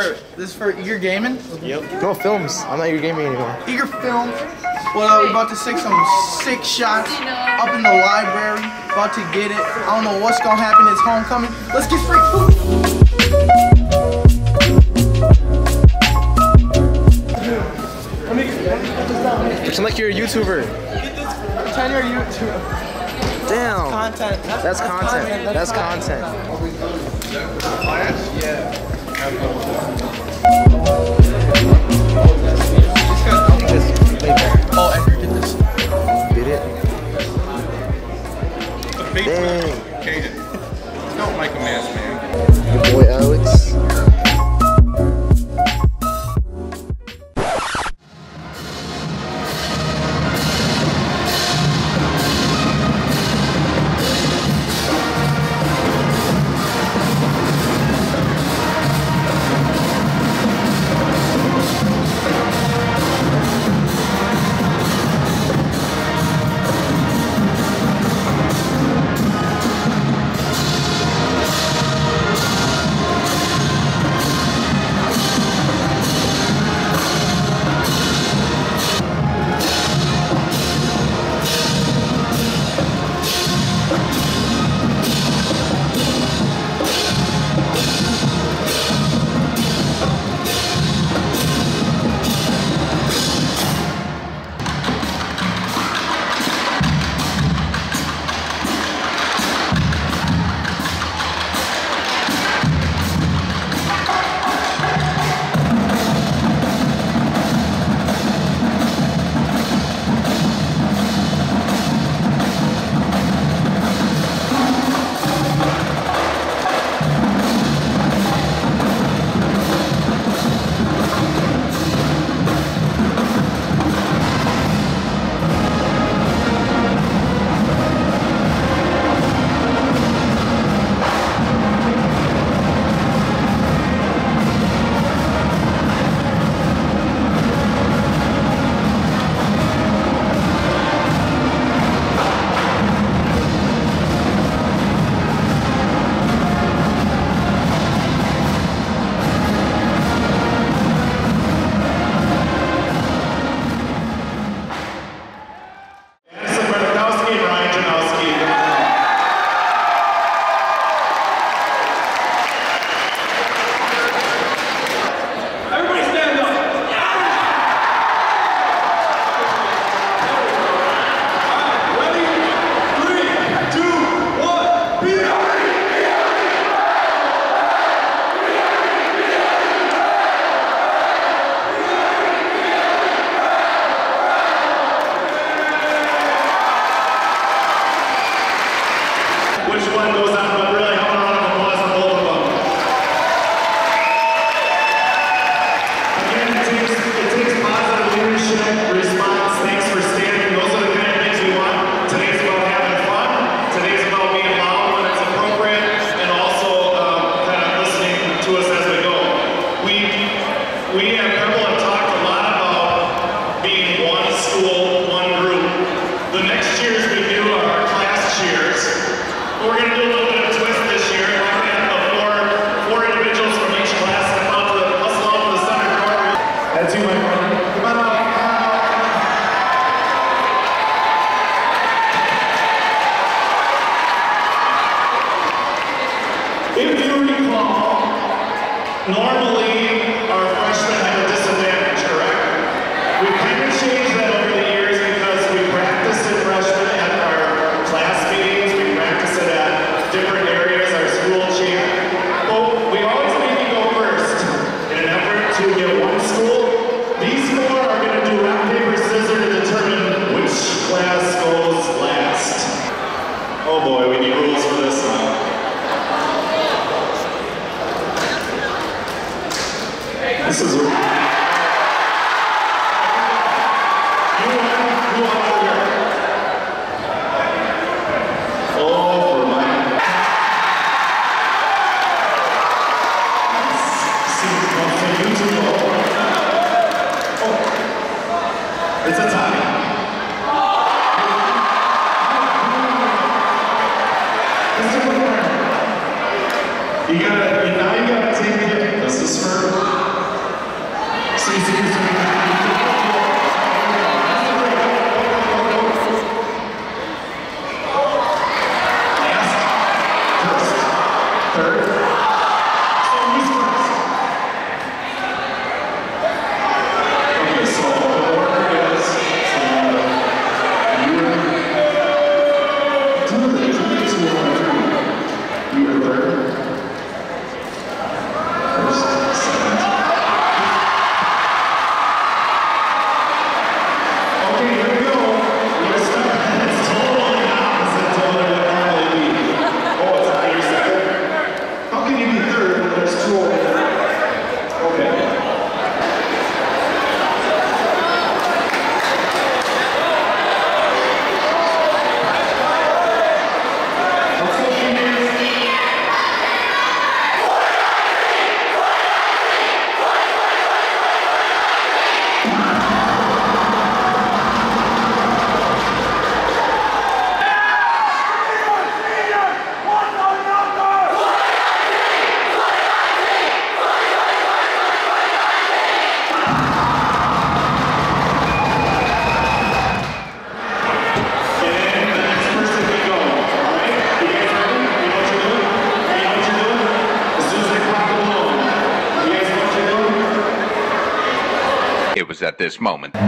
For, this for Eager Gaming? Yep. No, Films. I'm not Eager Gaming anymore. Eager Films. Well, we're about to take some sick shots up in the library. About to get it. I don't know what's going to happen. It's homecoming. Let's get free. Pretend like you're a YouTuber. Pretend you're a YouTuber. Damn. Content. That's, that's content. content. That's, that's content. content. Yeah. Beef Caden. Don't make a mess, man. Your boy out. Moment.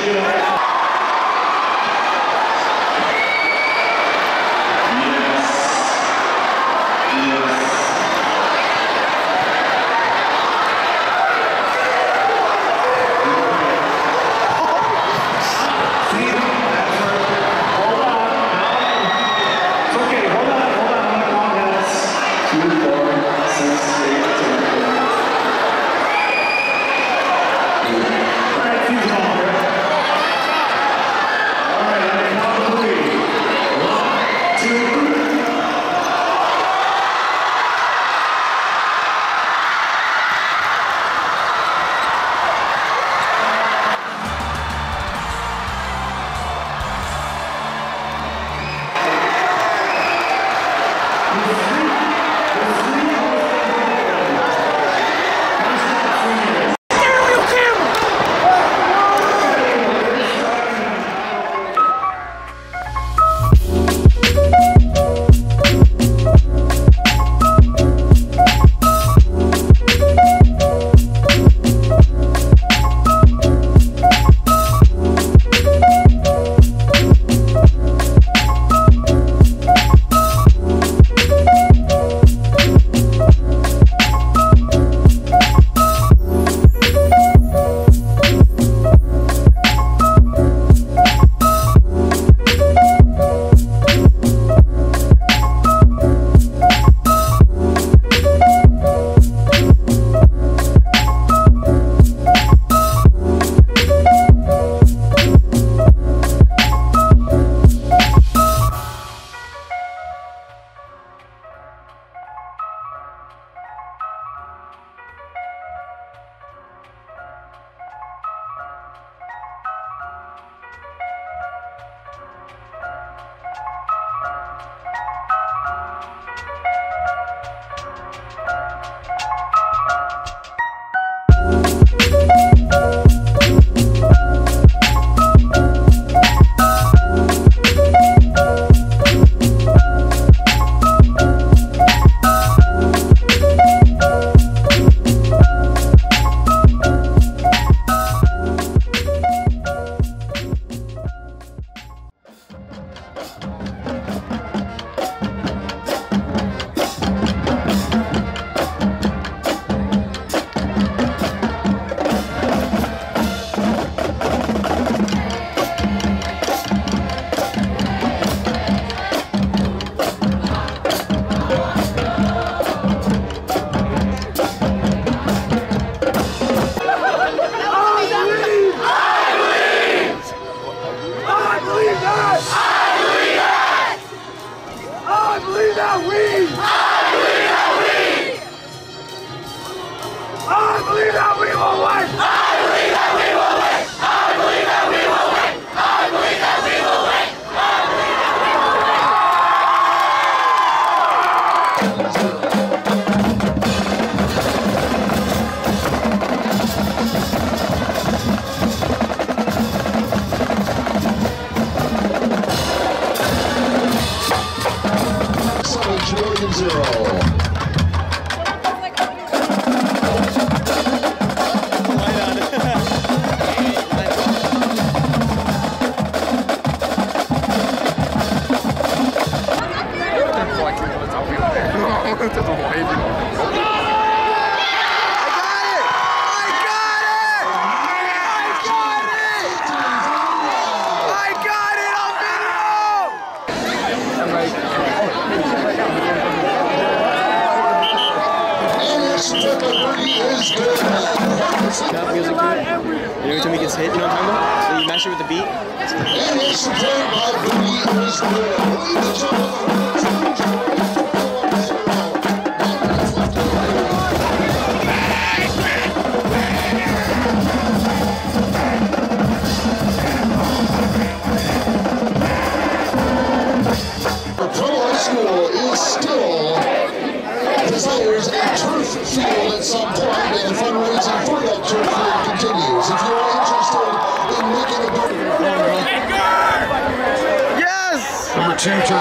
Shake it Jordan the beat.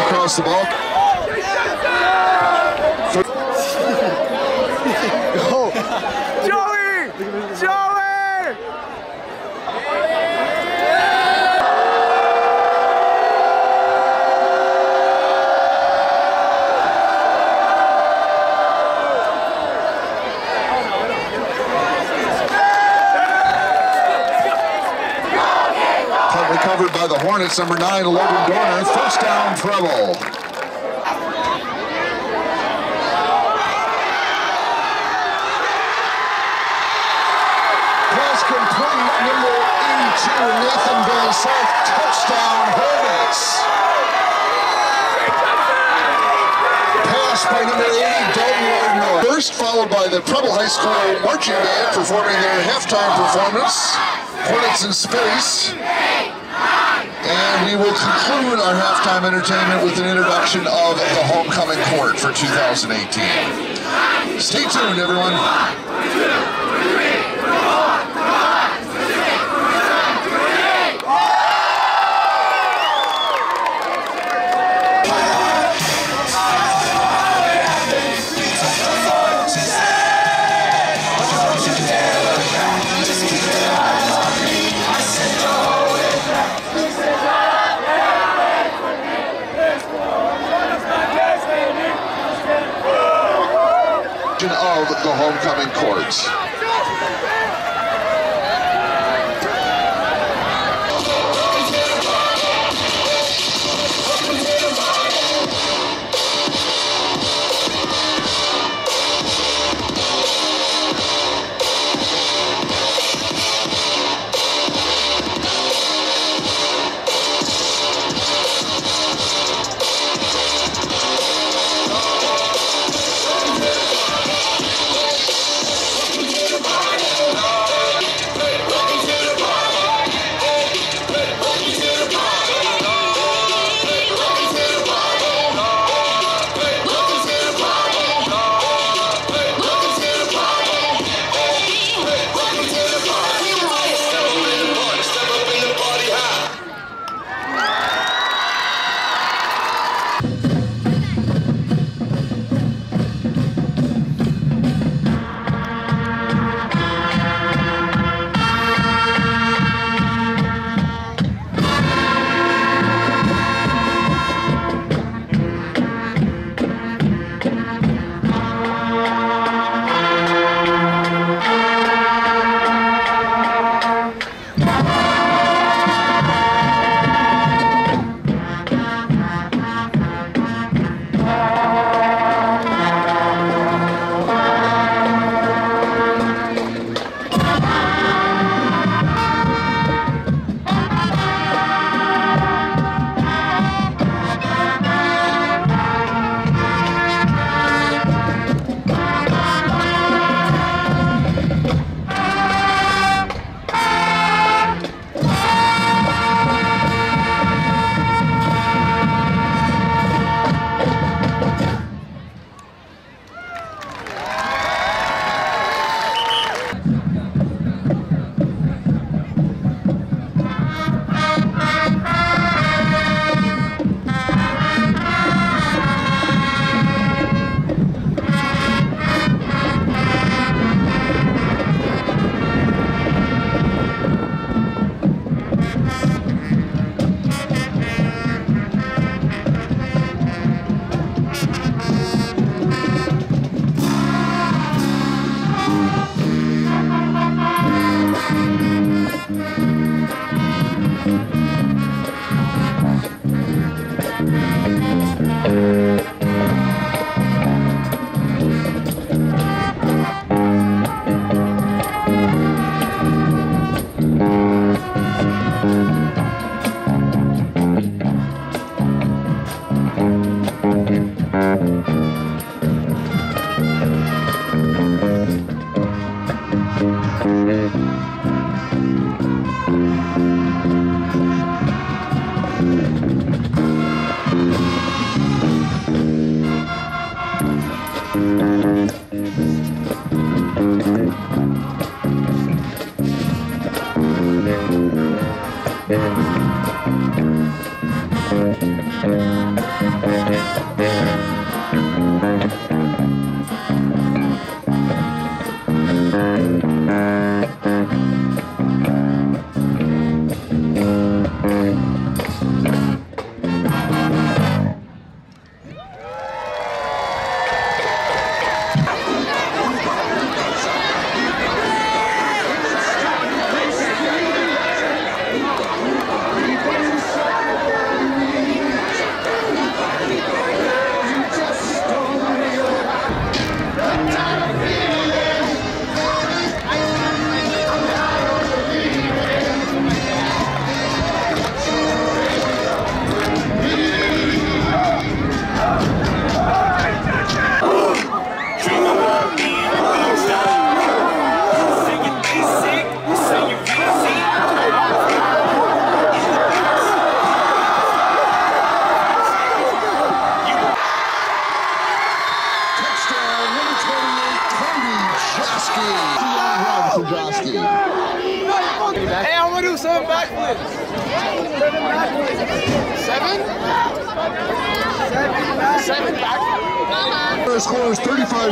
Across the ball. By the Hornets. Number nine, Logan Dorner. First down Preble. Pass complete. Number 82, Nathan Van South. Touchdown Hornets. Pass by number 80, Dalton Lardner. First, followed by the Preble High School marching band performing their halftime performance. Hornets in space. And we will conclude our halftime entertainment with an introduction of the homecoming court for 2018. Stay tuned, everyone. The homecoming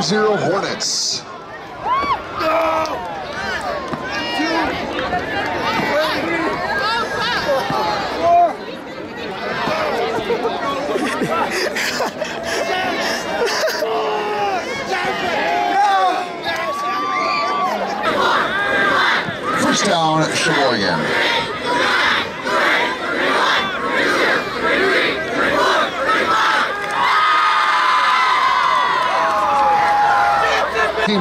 2-0 Hornets. First down, Sheboygan.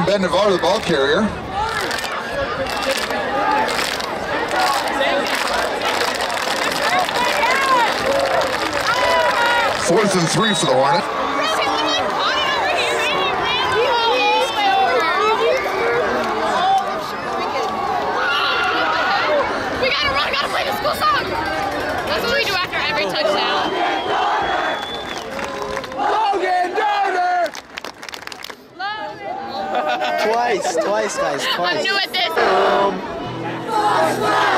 Team Ben Navarro, the ball carrier. Fourth and three for the Hornets. We gotta run, gotta play the school song. That's what we do after every touchdown. Twice, twice, guys, I'm twice. new at this. Um, Ladies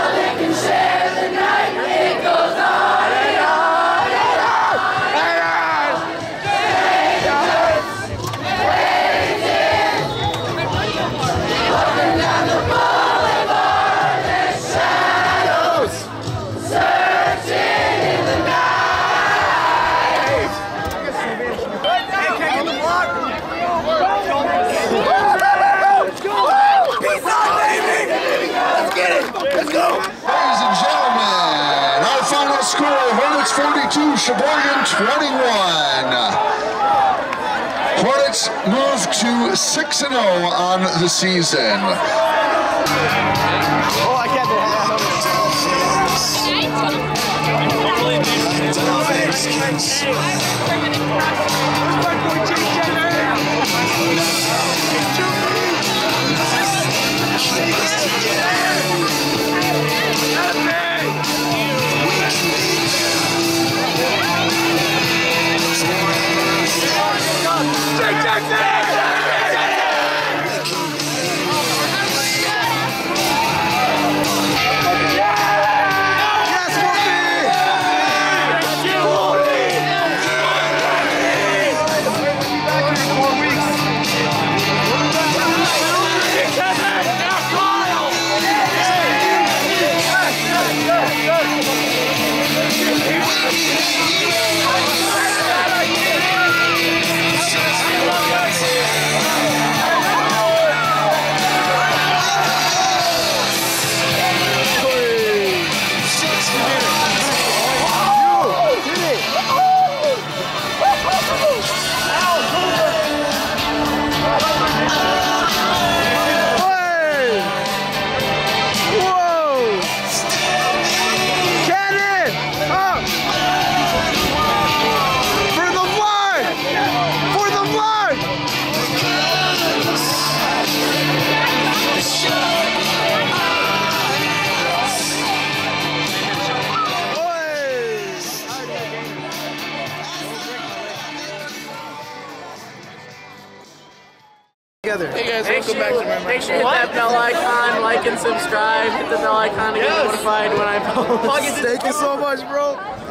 the season. Oh, notified when I post. Thank you so much, bro.